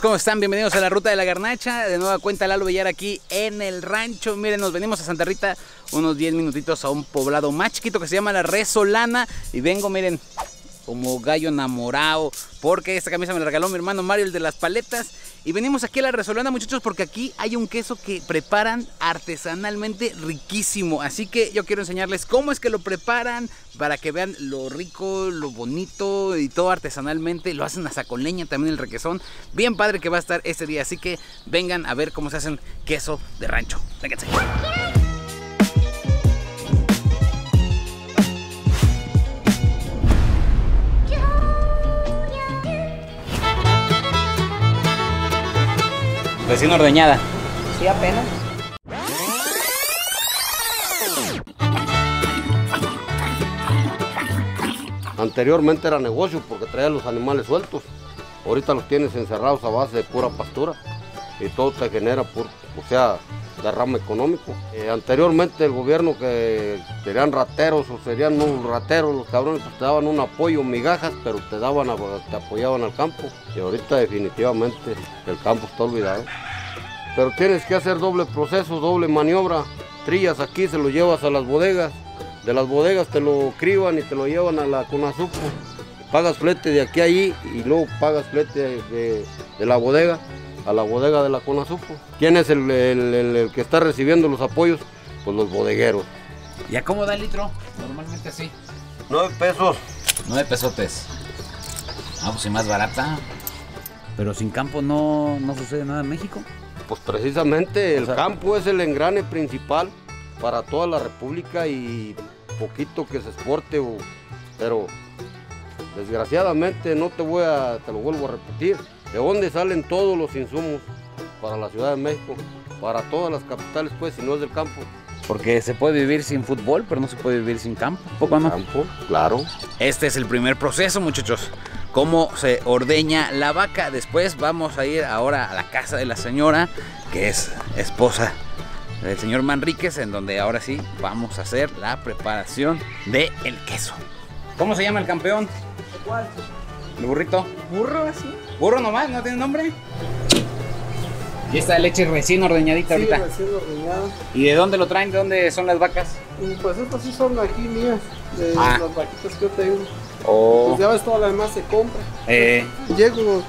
¿cómo están? Bienvenidos a la Ruta de la Garnacha. De nueva cuenta Lalo Villar aquí en el rancho. Miren, nos venimos a Santa Rita unos 10 minutitos a un poblado más chiquito que se llama La Resolana. Y vengo, miren, como gallo enamorado, porque esta camisa me la regaló mi hermano Mario, el de las paletas. Y venimos aquí a la Resolana, muchachos, porque aquí hay un queso que preparan artesanalmente riquísimo. Así que yo quiero enseñarles cómo es que lo preparan, para que vean lo rico, lo bonito y todo artesanalmente. Lo hacen hasta con leña también el requesón. Bien padre que va a estar este día. Así que vengan a ver cómo se hacen queso de rancho. Vénganse. Recién ordeñada. Sí, apenas. Anteriormente era negocio porque traía los animales sueltos. Ahorita los tienes encerrados a base de pura pastura y todo te genera, por, o sea, derrame económico. Eh, anteriormente el gobierno que serían rateros o serían unos rateros, los cabrones pues te daban un apoyo, migajas, pero te daban, a- te apoyaban al campo. Y ahorita definitivamente el campo está olvidado. Pero tienes que hacer doble proceso, doble maniobra. Trillas aquí, se lo llevas a las bodegas. De las bodegas te lo criban y te lo llevan a la Conazupo. Pagas flete de aquí a allí y luego pagas flete de, de la bodega a la bodega de la Conazupo. ¿Quién es el, el- el- el que está recibiendo los apoyos? Pues los bodegueros. ¿Y a cómo da el litro? Normalmente así. 9 pesos. 9 pesotes. Ah, pues sí, más barata. Pero sin campo no, no sucede nada en México. Pues precisamente el O sea- campo es el engrane principal para toda la república y poquito que se exporte, pero desgraciadamente no te voy a, te lo vuelvo a repetir, ¿de dónde salen todos los insumos para la Ciudad de México? Para todas las capitales, pues, si no es del campo. Porque se puede vivir sin fútbol, pero no se puede vivir sin campo. Campo, claro. Este es el primer proceso, muchachos. Cómo se ordeña la vaca. Después vamos a ir ahora a la casa de la señora, que es esposa del señor Manríquez, en donde ahora sí vamos a hacer la preparación del el queso. ¿Cómo se llama el campeón? ¿Cuál? ¿El burrito? ¿Burro así? ¿Burro nomás? ¿No tiene nombre? Y esta leche recién ordeñadita Sí, ahorita. recién. ¿Y de dónde lo traen? ¿De dónde son las vacas? Y pues estas sí son aquí mías, de Ah. las vaquitas que yo tengo. Oh, Pues ya ves, toda la demás se compra. eh, Llego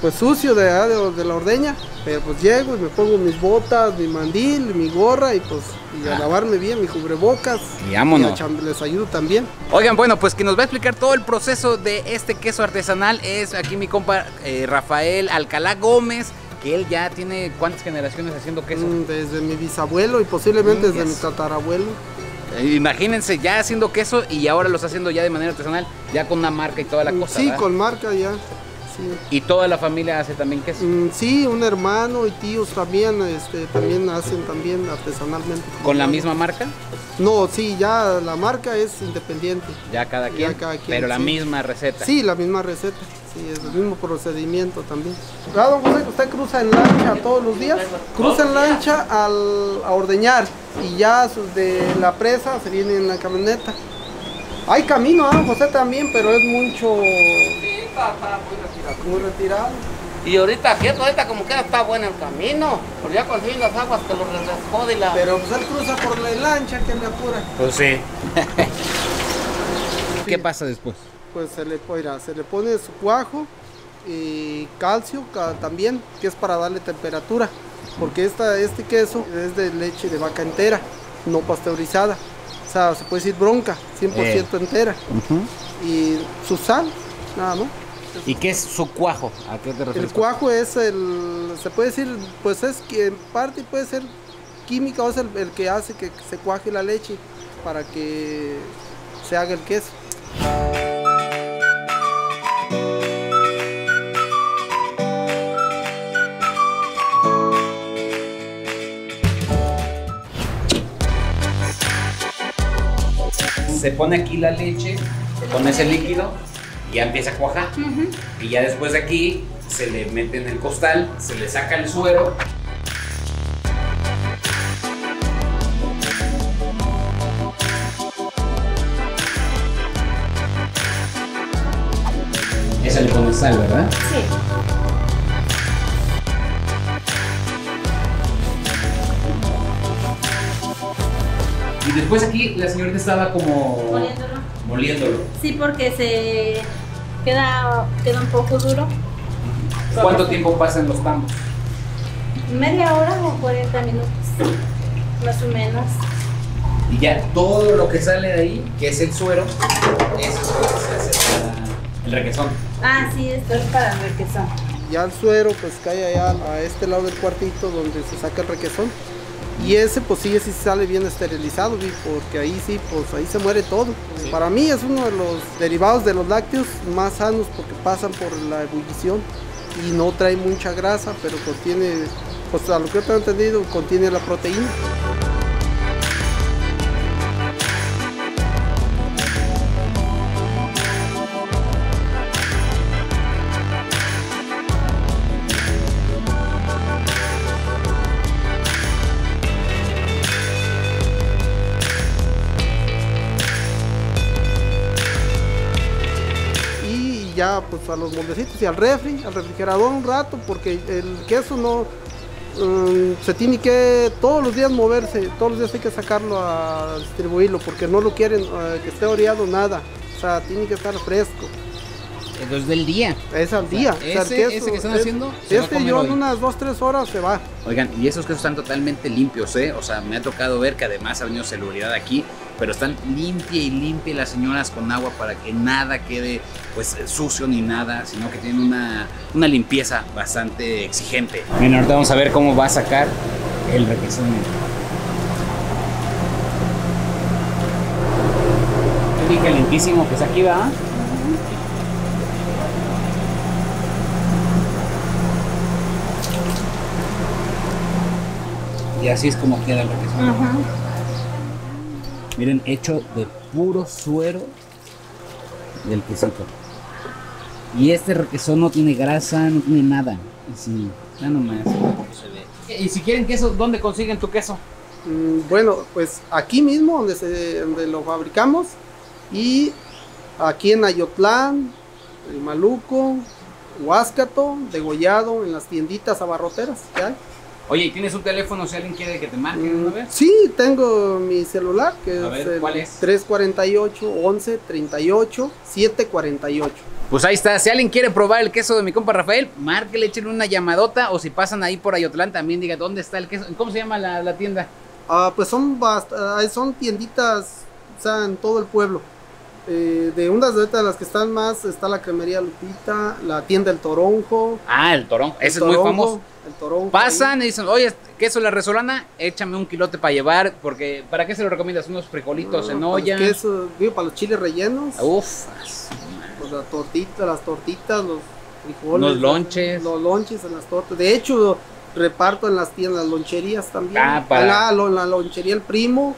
pues sucio de, ah, de, de la ordeña, pero pues llego y me pongo mis botas, mi mandil, mi gorra y pues y a Ah. lavarme bien, mi cubrebocas. y vámonos. Y les ayudo también. Oigan, bueno, pues que nos va a explicar todo el proceso de este queso artesanal es aquí mi compa eh, Rafael Alcalá Gómez, que él ya tiene cuántas generaciones haciendo queso. Mm, Desde mi bisabuelo y posiblemente desde mi tatarabuelo. Eh, Imagínense ya haciendo queso y ahora lo está haciendo ya de manera artesanal, ya con una marca y toda la Mm, cosa. sí, ¿verdad? con marca ya. Y toda la familia hace también queso. Mm, sí, un hermano y tíos también, este, también hacen también artesanalmente. ¿Con la misma marca? No, sí, ya la marca es independiente. Ya cada Ya quien, cada quien, pero la misma receta. Sí, la misma receta. Sí, es el mismo procedimiento también. Ah, don José, usted cruza en lancha todos los días. Cruza en lancha al, a ordeñar y ya de la presa se viene en la camioneta. Hay camino, ah, don José también, pero es mucho. Muy retirado. Y ahorita aquí, ahorita como que está bueno el camino, pero ya consiguen las aguas que lo resjode y la... Pero pues él cruza por la lancha que me apura. Pues sí. ¿Qué pasa después? Pues se le, mira, se le pone su cuajo y calcio ca- también, que es para darle temperatura. Porque esta, este queso es de leche de vaca entera, no pasteurizada. O sea, se puede decir bronca, 100% entera. Y su sal, nada más. ¿Y qué es su cuajo? ¿A qué te El refieres? cuajo es el, se puede decir, pues es que en parte puede ser química o es el, el que hace que se cuaje la leche para que se haga el queso. se pone aquí la leche con ese líquido ya empieza a cuajar. Y ya después de aquí se le mete en el costal, se le saca el suero. Esa le pone sal, ¿verdad? Sí. Y después aquí la señorita estaba como... Moliéndolo. Moliéndolo. Sí, porque se queda, queda un poco duro. ¿Cuánto tiempo pasa en los tambos? Media hora o 40 minutos, más o menos. Y ya todo lo que sale de ahí, que es el suero, eso es lo que se hace para el requesón. Ah, sí, esto es para el requesón. Ya el suero pues cae allá a este lado del cuartito donde se saca el requesón. Y ese pues sí, sí sale bien esterilizado, porque ahí sí, pues ahí se muere todo. Para mí es uno de los derivados de los lácteos más sanos porque pasan por la ebullición y no trae mucha grasa, pero contiene, pues a lo que yo tengo entendido, contiene la proteína. Ya pues a los moldecitos y al refri, al refrigerador un rato porque el queso no mm, se tiene que todos los días moverse, todos los días hay que sacarlo a distribuirlo porque no lo quieren eh, que esté oreado nada, o sea, tiene que estar fresco, Entonces del día. es al día. o sea, ese- ese que están haciendo, se Este yo en unas 2, 3 horas se va. Oigan, y esos quesos están totalmente limpios, ¿eh? O sea, me ha tocado ver que además ha venido celebridad aquí, pero están limpia y limpia las señoras con agua para que nada quede pues sucio ni nada, sino que tienen una, una limpieza bastante exigente. Bueno, ahorita vamos a ver cómo va a sacar el requesón. Muy calentísimo, pues aquí va. Y así es como queda el requesón. Miren, hecho de puro suero del quesito. Y este requesón no tiene grasa, no tiene nada. Y sí, ya nomás cómo se ve. Y si quieren queso, ¿dónde consiguen tu queso? Mm, Bueno, pues aquí mismo donde, se, donde lo fabricamos y aquí en Ayotlán, en Maluco, Huáscato, Degollado, en las tienditas abarroteras que hay. Oye, ¿y tienes un teléfono si alguien quiere que te marque de una vez? Sí, tengo mi celular que A es ver, el ¿cuál es? 348 11 38 748. Pues ahí está, si alguien quiere probar el queso de mi compa Rafael, márquele, échenle una llamadota o si pasan ahí por Ayotlán también diga dónde está el queso. ¿Cómo se llama la, la tienda? Ah, pues son, ah, son tienditas, o sea, en todo el pueblo. Eh, de unas de las que están más está la cremería Lupita, la tienda El Toronjo. Ah, el torón, El ese es muy Toronjo, famoso. El Toronjo. Pasan y dicen, oye, queso la resolana, échame un kilote para llevar, porque ¿para qué se lo recomiendas? Unos frijolitos en Ah, olla. Para los quesos, digo, para los chiles rellenos, Uf, pues las tortitas, las tortitas, los frijoles. Los lonches. Los lonches en las tortas. De hecho, reparto en las tiendas, las loncherías también. Ah, para- la, lo- la lonchería El Primo,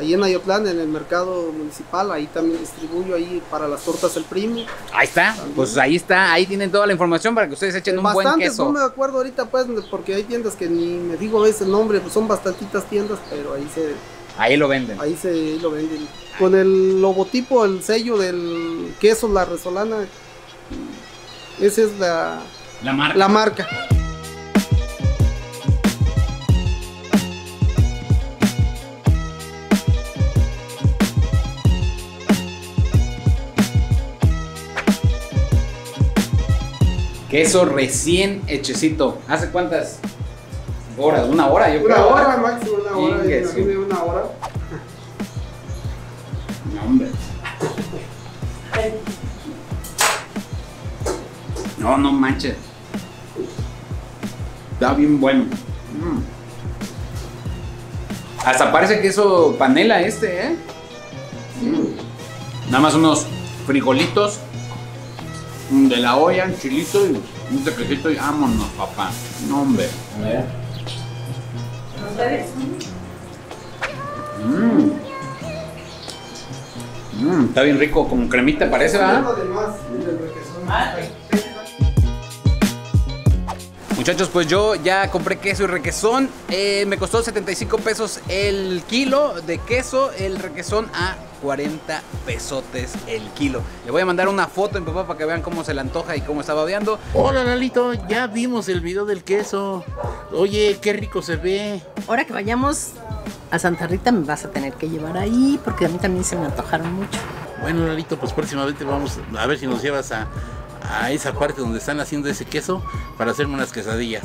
ahí en Ayotlán, en el mercado municipal, ahí también distribuyo ahí para las tortas El Primo. ahí está, pues ahí está, ahí tienen toda la información para que ustedes echen un buen Bastantes, queso. no me acuerdo ahorita pues, porque hay tiendas que ni me digo a veces el nombre, pues son bastantitas tiendas, pero ahí se, Ahí lo venden. ahí se ahí lo venden. Con el logotipo, el sello del queso, la resolana, esa es la, La marca. la marca. Queso recién hechecito. ¿Hace cuántas horas? Una hora, yo Una creo. hora, máximo una hora, Ingue, imagínate sí. una hora. No, hombre. No, no manches. Está bien bueno. Mm. Hasta parece queso panela este, ¿eh? Mm. Nada más unos frijolitos de la olla, un chilito y un tequecito y vámonos, papá. No, hombre. A ver. Mm. Mm, está bien rico, como cremita parece, ¿verdad? Muchachos, pues yo ya compré queso y requesón. Eh, me costó 75 pesos el kilo de queso. El requesón a 40 pesotes el kilo. Le voy a mandar una foto a mi papá para que vean cómo se le antoja y cómo está babeando. Hola Lalito, ya vimos el video del queso. Oye, qué rico se ve. Ahora que vayamos, A Santa Rita me vas a tener que llevar ahí porque a mí también se me antojaron mucho. Bueno, Lalito, pues próximamente vamos a ver si nos llevas a, a esa parte donde están haciendo ese queso para hacerme unas quesadillas.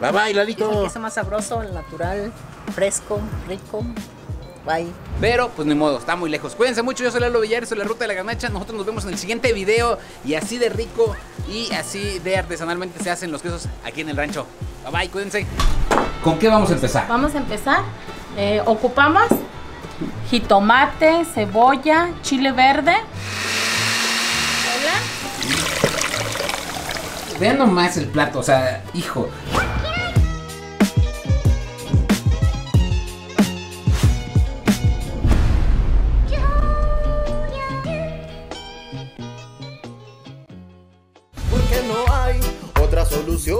Bye bye, Es el Lalito. queso más sabroso, natural, fresco, rico. Bye. Pero, pues ni modo, está muy lejos. Cuídense mucho, yo soy Lalo Villar, soy la Ruta de la Garnacha. Nosotros nos vemos en el siguiente video. Y así de rico y así de artesanalmente se hacen los quesos aquí en el rancho. Bye bye, cuídense. ¿Con qué vamos a empezar? Vamos a empezar. Eh, ocupamos jitomate, cebolla, chile verde. Vean nomás el plato, o sea, hijo. porque no hay otra solución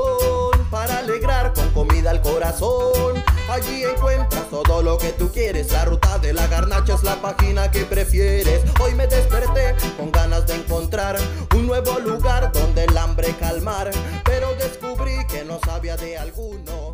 para alegrar con comida al corazón. Allí encuentras todo lo que tú quieres. La ruta de la garnacha es la página que prefieres. Hoy me desperté con ganas de encontrar un nuevo lugar donde el hambre calmar. Pero descubrí que no sabía de alguno.